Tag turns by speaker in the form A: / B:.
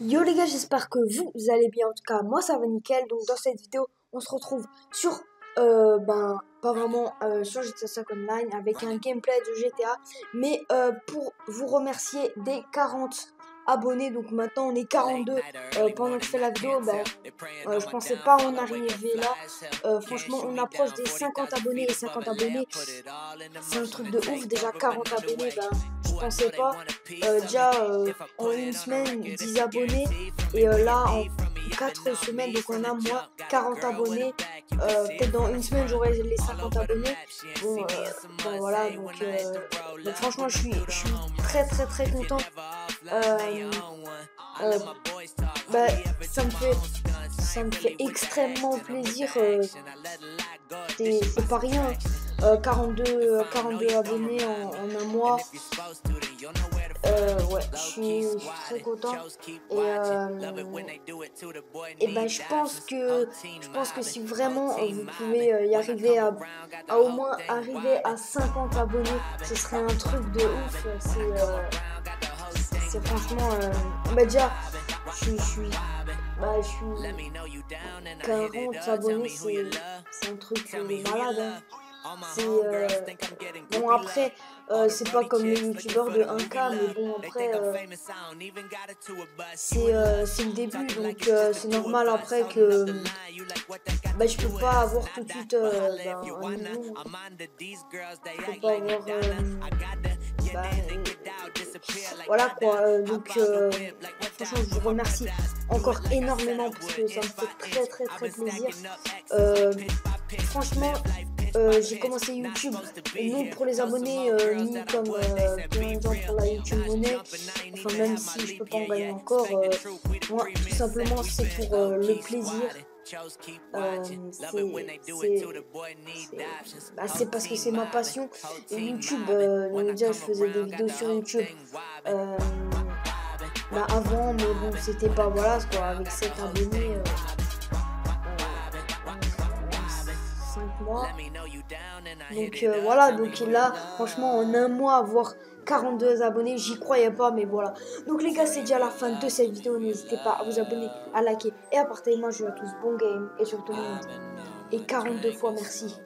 A: Yo les gars, j'espère que vous, allez bien. En tout cas, moi ça va nickel. Donc dans cette vidéo, on se retrouve sur, euh, ben, pas vraiment euh, sur GTA 5 Online avec un gameplay de GTA, mais euh, pour vous remercier des 40 abonnés. Donc maintenant on est 42 euh, pendant que je fais la vidéo. Ben, euh, je pensais pas en arriver là. Euh, franchement, on approche des 50 abonnés et 50 abonnés. C'est un truc de ouf. Déjà 40 abonnés, ben, pensais pas. Euh, déjà euh, en une semaine 10 abonnés. Et euh, là en 4 semaines donc on a moi 40 abonnés. Peut-être dans une semaine j'aurai les 50 abonnés. Bon, voilà donc, franchement je suis, je très très très content. Bah, ça me fait ça me fait extrêmement plaisir c'est pas rien euh, 42, 42 abonnés en, un mois euh, ouais, je suis, très content. Et, euh, et ben, je pense que, je pense que si vraiment euh, vous pouvez euh, y arriver à, au moins arriver à 50 abonnés, ce serait un truc de ouf. C'est, euh, franchement, euh, bah déjà, je suis, je suis, bah, je suis 40 abonnés, c'est, un truc de malade. Hein. C'est euh, bon après euh, c'est pas comme les youtubeurs de 1K mais bon après euh, c'est le début donc c'est normal après que bah je peux pas avoir tout de suite euh, bah, un million. je peux pas avoir euh, bah, voilà quoi donc franchement je vous remercie encore énormément parce que ça me fait très très très plaisir. franchement euh, j'ai commencé YouTube non pour les abonnés euh, ni comme euh, pour la YouTube monnaie. Enfin même si je peux pas en gagner encore euh, moi tout simplement c'est pour le plaisir. C'est bah, c'est parce que c'est ma passion. YouTube déjà je faisais des vidéos sur YouTube. Bah, avant mais bon c'était pas voilà quoi avec 7 abonnés mois donc euh, voilà, donc là, franchement, en un mois, avoir 42 abonnés, j'y croyais pas, mais voilà. Donc les gars, c'est déjà la fin de cette vidéo. N'hésitez pas à vous abonner, à liker et à partager. Moi, je vous à tous bon game et surtout, et 42 fois merci.